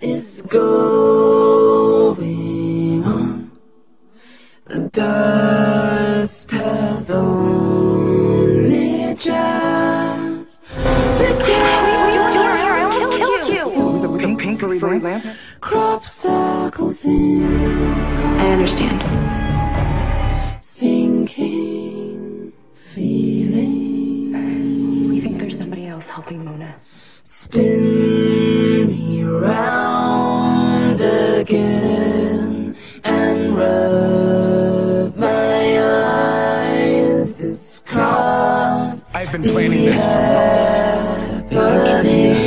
is going on. The dust has only just begun. With a pink, pink furry lamp? Crop circles in I understand. sinking feeling. We think there's somebody else helping Mona. Spin again and rub my eyes. This crowd. I've been planning this for months.